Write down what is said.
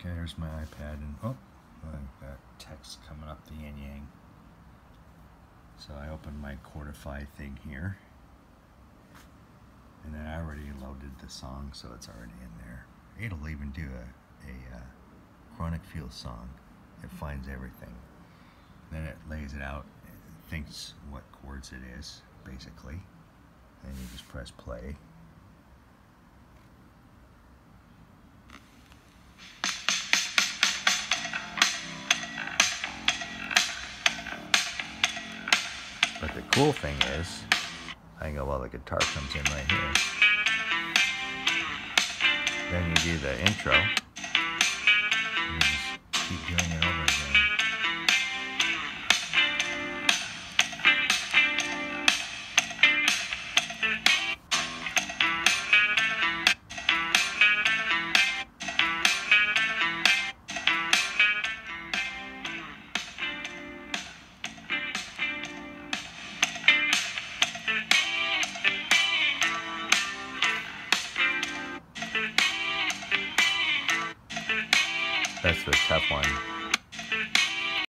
Okay, there's my iPad, and oh, I've got text coming up the yin yang. So I opened my Chordify thing here, and then I already loaded the song, so it's already in there. It'll even do a, a uh, Chronic Feel song. It finds everything. Then it lays it out, it thinks what chords it is, basically. And you just press play. But the cool thing is, I go, well, the guitar comes in right here. Then you do the intro. That's the tough one.